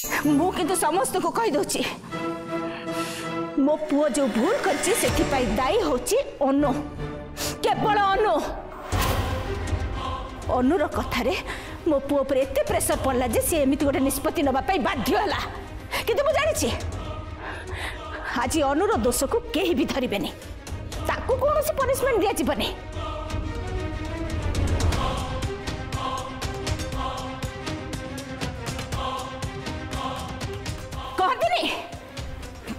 ମୁଁ କିନ୍ତୁ ସମସ୍ତଙ୍କୁ କହିଦଉଛି ମୋ ପୁଅ ଯୋଉ ଭୁଲ କରିଛି ସେଥିପାଇଁ ଦାୟୀ ହଉଛି ଅନୁ କେବଳ ଅନୁ ଅନୁର କଥାରେ ମୋ ପୁଅ ଉପରେ ଏତେ ପ୍ରେସର ପଡ଼ିଲା ଯେ ସେ ଏମିତି ଗୋଟେ ନିଷ୍ପତ୍ତି ନେବା ପାଇଁ ବାଧ୍ୟ ହେଲା କିନ୍ତୁ ମୁଁ ଜାଣିଛି ଆଜି ଅନୁର ଦୋଷକୁ କେହି ବି ଧରିବେନି ତାକୁ କୌଣସି ପନିସମେଣ୍ଟ ଦିଆଯିବନି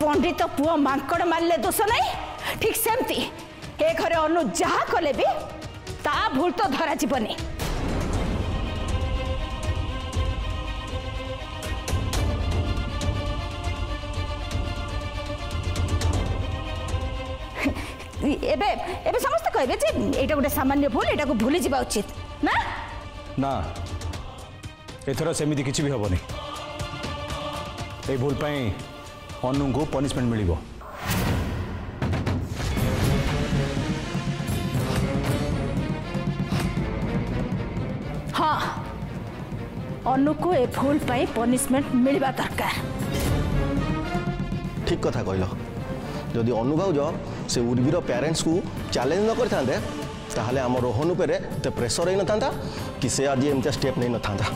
ପଣ୍ଡିତ ପୁଅ ମାଙ୍କଡ଼ ମାରିଲେ ଦୋଷ ନାହିଁ ଠିକ୍ ସେମିତି ଏ ଘରେ ଅନୁ ଯାହା କଲେ ବି ତା ଭୁଲ ତ ଧରାଯିବନି এবে এবে সমস্ত কইবে যে এটা গোটে সামান্য ভুল এটাকে ভুলে যাওয়া উচিত না না এথর সেমিতি কিছু বি হবনি এই ভুল পাই ಅವನಿಗೂ ಪನಿಷ್ಮೆಂಟ್ ಮಿಳಿಗೋ ହଁ ଅନୁକୁ ଏ ଭୁଲ ପାଇଁ ପନିଶମେଣ୍ଟ ମିଳିବା ଦରକାର ଠିକ୍ କଥା କହିଲ ଯଦି ଅନୁ ଭାଉଜ ସେ ଉର୍ବିର ପ୍ୟାରେଣ୍ଟସ୍କୁ ଚ୍ୟାଲେଞ୍ଜ ନ କରିଥାନ୍ତେ ତାହେଲେ ଆମ ରୋହନ ଉପରେ ଏତେ ପ୍ରେସର ହେଇନଥାନ୍ତା କି ସେ ଆଜି ଏମିତିଆ step ନେଇନଥାନ୍ତା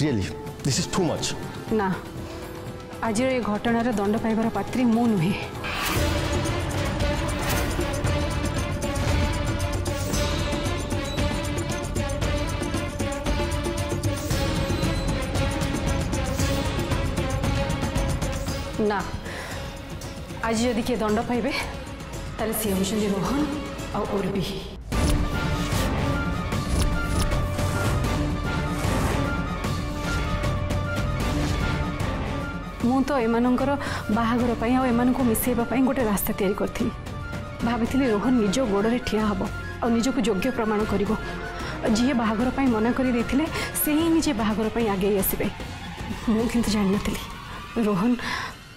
really this is too much ନା ଆଜିର ଏ ଘଟଣାର ଦଣ୍ଡ ପାଇବାର ପାତ୍ରୀ ମୁଁ ନୁହେଁ ନା ଆଜି ଯଦି କିଏ ଦଣ୍ଡ ପାଇବେ ତାହେଲେ ସିଏ ହେଉଛନ୍ତି ରୋହନ ଆଉ ଉର୍ବି ମୁଁ ତ ଏମାନଙ୍କର ବାହାଘର ପାଇଁ ଆଉ ଏମାନଙ୍କୁ ମିଶାଇବା ପାଇଁ ଗୋଟେ ରାସ୍ତା ତିଆରି କରିଥିଲି ଭାବିଥିଲି ରୋହନ ନିଜ ଗୋଡ଼ରେ ଠିଆ ହେବ ଆଉ ନିଜକୁ ଯୋଗ୍ୟ ପ୍ରମାଣ କରିବ ଯିଏ ବାହାଘର ପାଇଁ ମନା କରିଦେଇଥିଲେ ସେ ହିଁ ନିଜେ ବାହାଘର ପାଇଁ ଆଗେଇ ଆସିବେ ମୁଁ କିନ୍ତୁ ଜାଣିନଥିଲି ରୋହନ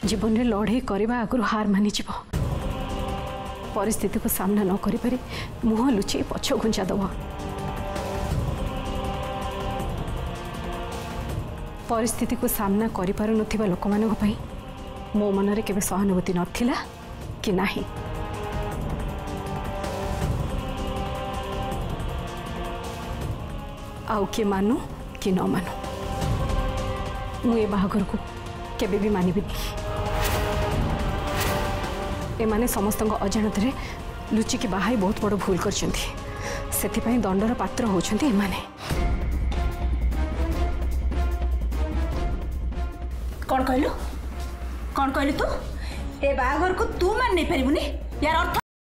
ଜୀବନରେ ଲଢ଼େଇ କରିବା ଆଗରୁ ହାର ମାନିଯିବ ପରିସ୍ଥିତିକୁ ସାମ୍ନା ନ କରିପାରି ମୁହଁ ଲୁଚି ପଛ ଘୁଞ୍ଚା ଦେବ परिस्थिति सामना करि पारु नथिबा लोक मानक पई मो मन रे केबे सहानुभूति नथिला कि नाही आउ के मानु कि न मानु मु ए बाहागर को केबे भी मानि बि ए माने समस्त को अजानत के बाहाई बहुत बड़ भूल कर दंडर पात्र होती कौन कहलु कौन कहलु तू ए बाघर को तू मान नहीं पारुनी यार अर्थ